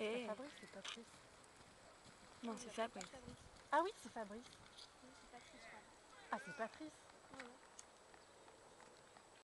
Eh. C'est Fabrice, c'est Patrice. Non, c'est ah, Fabrice. Ah oui, c'est Fabrice. C'est Patrice. Ah, c'est Patrice.